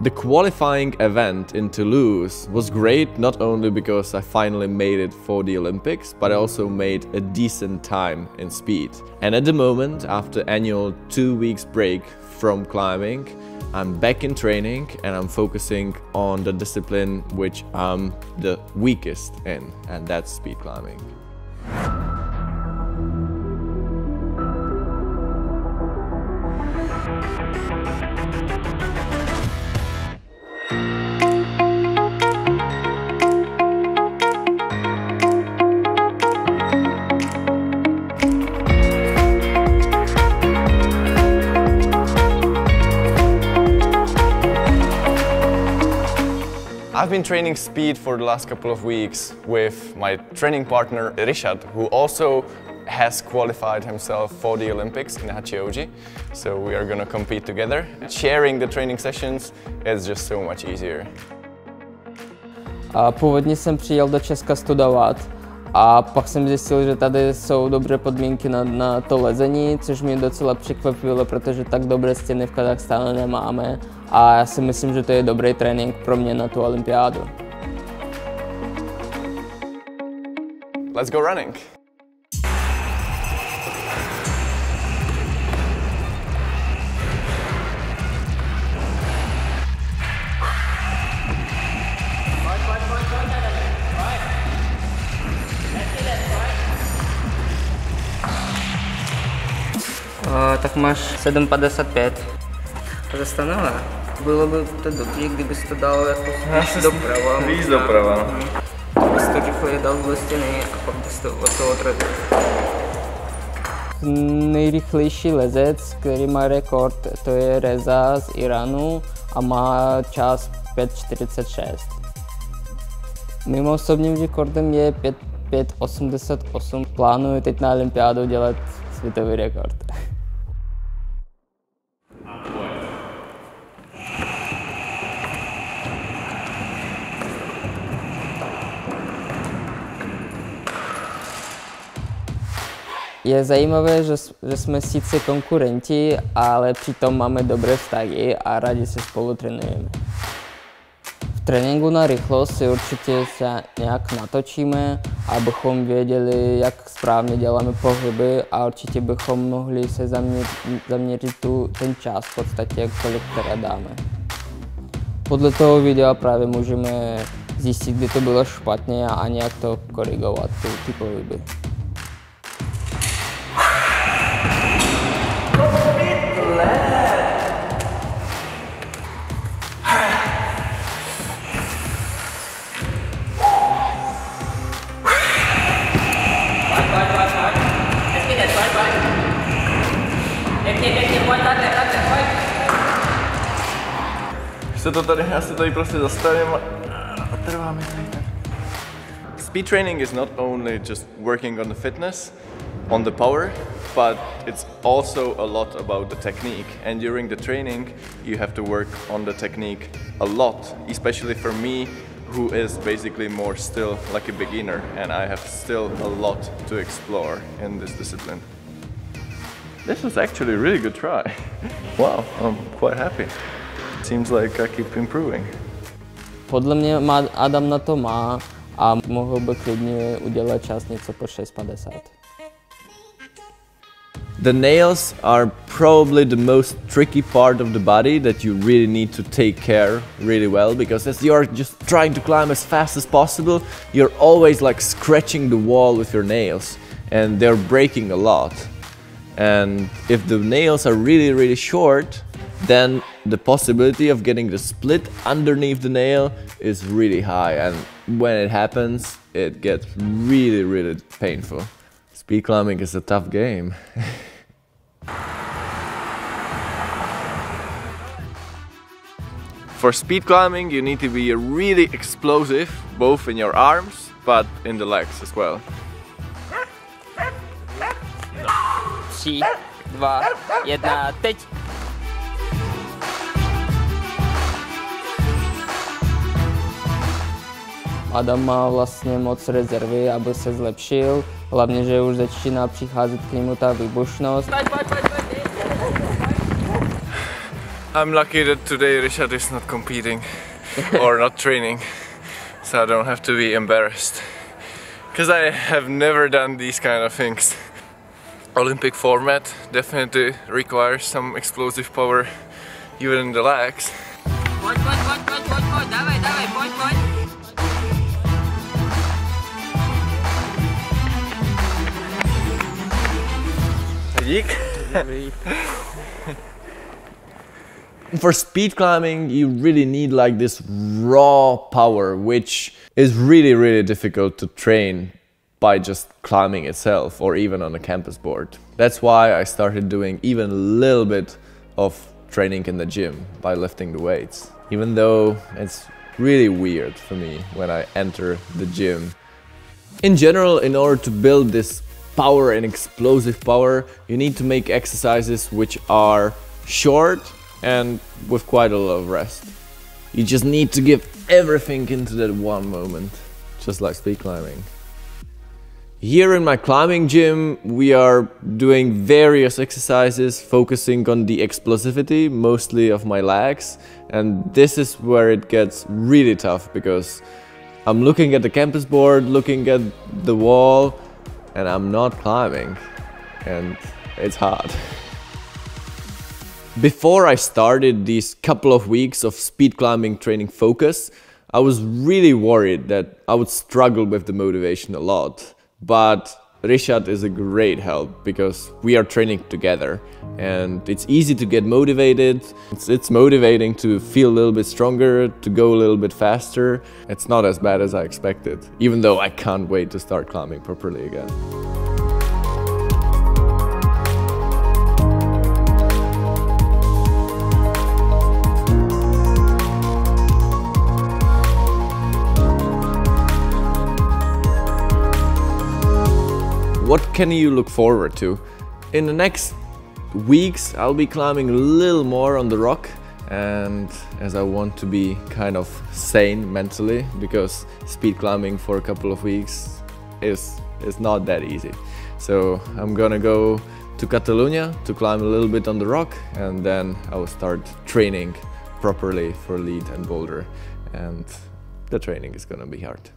The qualifying event in Toulouse was great not only because I finally made it for the Olympics, but I also made a decent time in speed. And at the moment, after annual two weeks break from climbing, I'm back in training and I'm focusing on the discipline which I'm the weakest in, and that's speed climbing. I've been training speed for the last couple of weeks with my training partner Rishat, who also has qualified himself for the Olympics in Hachioji. So we are going to compete together. Sharing the training sessions is just so much easier. Původně jsem přijel do Česka studovat a pak jsem zjistil, že tady jsou dobré podmínky na, na to lezení, což mě docela překvapilo, protože tak dobré stěny v Kazachstánu nemáme a já si myslím, že to je dobrý trénink pro mě na tu olympiádu. Let's go running! Tak máš 7,55. Zastanova. Bylo by to dobré, kdyby to dal jako doprava. Víc doprava, no. Bys to rychleji dal do stěny a pak bys to od toho odrazil. Nejrychlejší lezec, který má rekord, to je Reza z Iránu a má čas 5.46. Mým osobním rekordem je 5.88. Plánuju teď na olympiádu dělat světový rekord. Je zajímavé, že, že jsme sice konkurenti, ale přitom máme dobré vztahy a rádi se spolu trénujeme. V tréninku na rychlost si určitě se nějak natočíme, abychom věděli, jak správně děláme pohyby a určitě bychom mohli se zaměřit, zaměřit tu, ten čas v podstatě, kolik teda dáme. Podle toho videa právě můžeme zjistit, kdy to bylo špatně a nějak to korigovat, ty, ty pohyby. Se to tady, já se tady prostě zastavím a ah, trvá mi tady. Speed training is not only just working on the fitness, on the power, but it's also a lot about the technique. And during the training, you have to work on the technique a lot, especially for me, who is basically more still like a beginner, and I have still a lot to explore in this discipline. This was actually a really good try. wow, I'm quite happy. Seems like I keep improving. Podle mě má, Adam na to má a mohl by klidně udělat čas něco po 6.50. The nails are probably the most tricky part of the body that you really need to take care really well because as you're just trying to climb as fast as possible, you're always like scratching the wall with your nails and they're breaking a lot. And if the nails are really, really short, then the possibility of getting the split underneath the nail is really high. And when it happens, it gets really, really painful. Speed climbing is a tough game. For speed climbing, you need to be really explosive, both in your arms, but in the legs as well. Tři, dva, jedna, teď! Adam má vlastně moc rezervy, aby se zlepšil, hlavně, že už začíná přicházet k němu ta výbušnost. I'm lucky that today Richard is not competing or not training, so I don't have to be embarrassed. Because I have never done these kind of things. Olympic format definitely requires some explosive power even in the legs. Dávaj, dávaj. For speed climbing, you really need like this raw power, which is really, really difficult to train by just climbing itself or even on a campus board. That's why I started doing even a little bit of training in the gym by lifting the weights. Even though it's really weird for me when I enter the gym. In general, in order to build this power and explosive power, you need to make exercises which are short and with quite a lot of rest. You just need to give everything into that one moment, just like speed climbing. Here in my climbing gym, we are doing various exercises focusing on the explosivity, mostly of my legs. And this is where it gets really tough because I'm looking at the campus board, looking at the wall, and I'm not climbing. And it's hard. Before I started these couple of weeks of speed climbing training focus, I was really worried that I would struggle with the motivation a lot. But Rishat is a great help because we are training together and it's easy to get motivated. It's, it's, motivating to feel a little bit stronger, to go a little bit faster. It's not as bad as I expected, even though I can't wait to start climbing properly again. Can you look forward to? In the next weeks, I'll be climbing a little more on the rock and as I want to be kind of sane mentally because speed climbing for a couple of weeks is, is not that easy. So I'm gonna go to Catalonia to climb a little bit on the rock and then I will start training properly for lead and boulder and the training is gonna be hard.